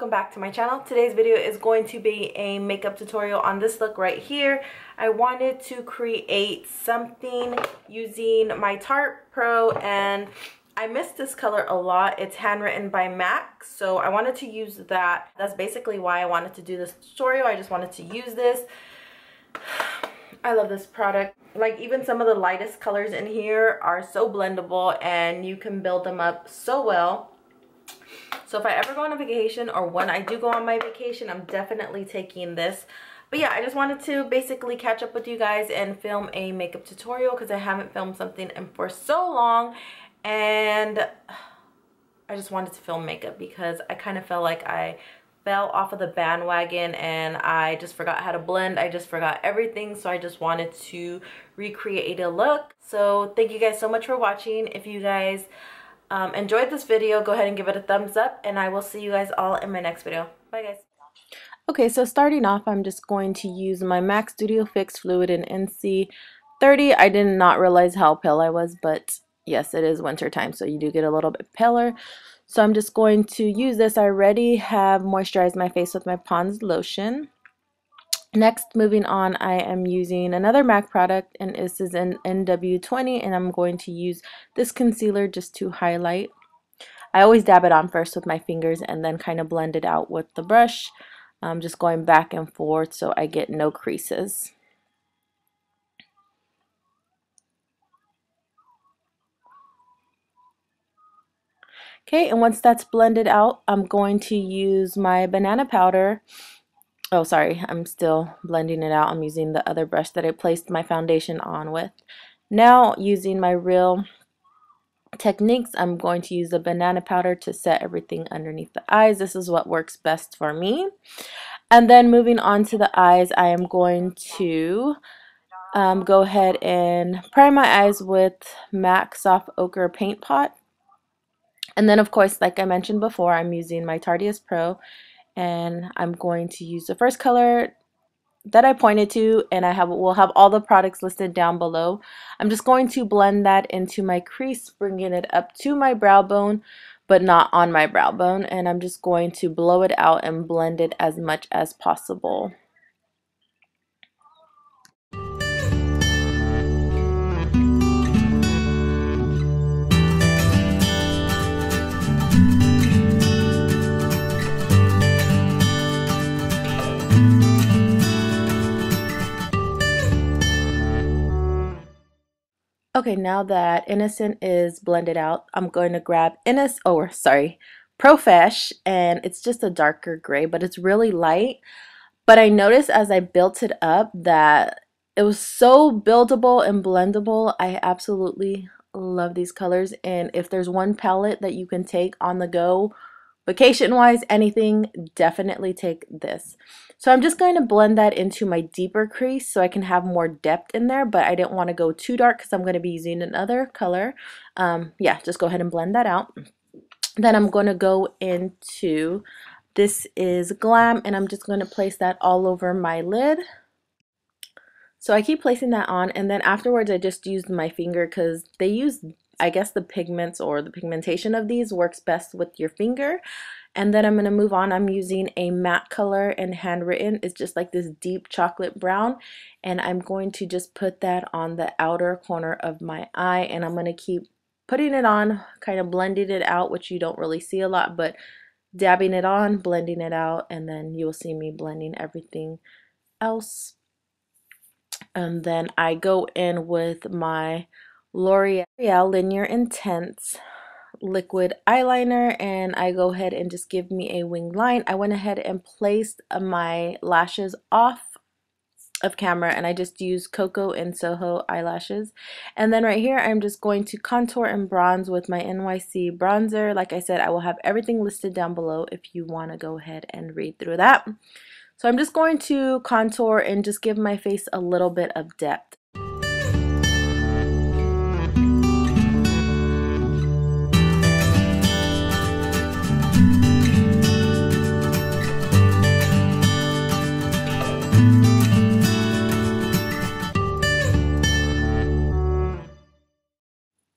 welcome back to my channel. Today's video is going to be a makeup tutorial on this look right here. I wanted to create something using my Tarte Pro and I missed this color a lot. It's handwritten by MAC, so I wanted to use that. That's basically why I wanted to do this tutorial. I just wanted to use this. I love this product. Like even some of the lightest colors in here are so blendable and you can build them up so well. So if I ever go on a vacation or when I do go on my vacation, I'm definitely taking this. But yeah, I just wanted to basically catch up with you guys and film a makeup tutorial because I haven't filmed something in for so long. And I just wanted to film makeup because I kind of felt like I fell off of the bandwagon and I just forgot how to blend. I just forgot everything. So I just wanted to recreate a look. So thank you guys so much for watching. If you guys um, enjoyed this video, go ahead and give it a thumbs up and I will see you guys all in my next video. Bye guys. Okay, so starting off, I'm just going to use my MAC Studio Fix Fluid in NC30. I did not realize how pale I was, but yes, it is winter time, so you do get a little bit paler. So I'm just going to use this. I already have moisturized my face with my Pond's lotion. Next, moving on, I am using another MAC product, and this is an NW20, and I'm going to use this concealer just to highlight. I always dab it on first with my fingers and then kind of blend it out with the brush. I'm just going back and forth so I get no creases. Okay, and once that's blended out, I'm going to use my banana powder oh sorry I'm still blending it out. I'm using the other brush that I placed my foundation on with. Now using my real techniques I'm going to use the banana powder to set everything underneath the eyes. This is what works best for me. And then moving on to the eyes I am going to um, go ahead and prime my eyes with MAC Soft Ochre Paint Pot. And then of course like I mentioned before I'm using my Tarteist Pro and I'm going to use the first color that I pointed to and I have will have all the products listed down below. I'm just going to blend that into my crease bringing it up to my brow bone but not on my brow bone and I'm just going to blow it out and blend it as much as possible. Okay, now that Innocent is blended out, I'm going to grab Innis, oh, sorry, Profesh, and it's just a darker gray, but it's really light. But I noticed as I built it up that it was so buildable and blendable. I absolutely love these colors. And if there's one palette that you can take on the go, vacation wise, anything, definitely take this. So I'm just going to blend that into my deeper crease so I can have more depth in there, but I didn't want to go too dark because I'm going to be using another color. Um, yeah, just go ahead and blend that out. Then I'm going to go into, this is Glam, and I'm just going to place that all over my lid. So I keep placing that on, and then afterwards I just used my finger because they use I guess the pigments or the pigmentation of these works best with your finger. And then I'm going to move on. I'm using a matte color and handwritten. It's just like this deep chocolate brown. And I'm going to just put that on the outer corner of my eye. And I'm going to keep putting it on, kind of blending it out, which you don't really see a lot, but dabbing it on, blending it out, and then you'll see me blending everything else. And then I go in with my L'Oreal Linear Intense liquid eyeliner and I go ahead and just give me a winged line. I went ahead and placed uh, my lashes off of camera and I just used Koko and Soho eyelashes. And then right here I'm just going to contour and bronze with my NYX bronzer. Like I said, I will have everything listed down below if you want to go ahead and read through that. So I'm just going to contour and just give my face a little bit of depth.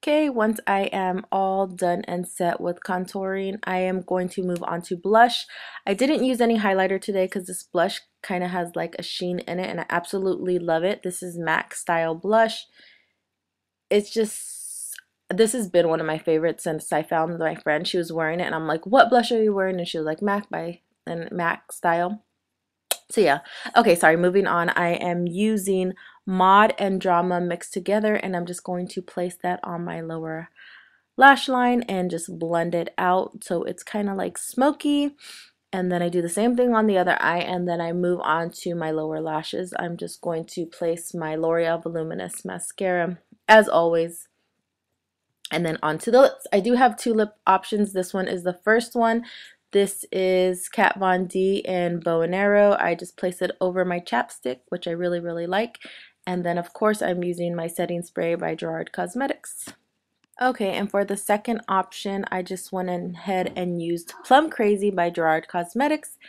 Once I am all done and set with contouring, I am going to move on to blush. I didn't use any highlighter today because this blush kind of has like a sheen in it and I absolutely love it. This is MAC style blush. It's just, this has been one of my favorites since I found my friend. She was wearing it and I'm like, what blush are you wearing? And she was like, MAC by and MAC style. So yeah, okay, sorry, moving on. I am using Mod and Drama mixed together and I'm just going to place that on my lower lash line and just blend it out so it's kind of like smoky and then I do the same thing on the other eye and then I move on to my lower lashes. I'm just going to place my L'Oreal Voluminous Mascara as always and then onto the lips. I do have two lip options. This one is the first one. This is Kat Von D and Bow and Arrow. I just place it over my chapstick, which I really, really like. And then, of course, I'm using my setting spray by Gerard Cosmetics. Okay, and for the second option, I just went ahead and used Plum Crazy by Gerard Cosmetics.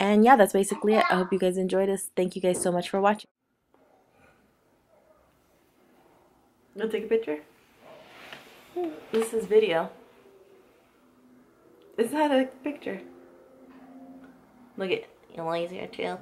And yeah, that's basically it. I hope you guys enjoyed this. Thank you guys so much for watching. You'll take a picture? Hmm. This is video. Is that a picture? Look at lazy too.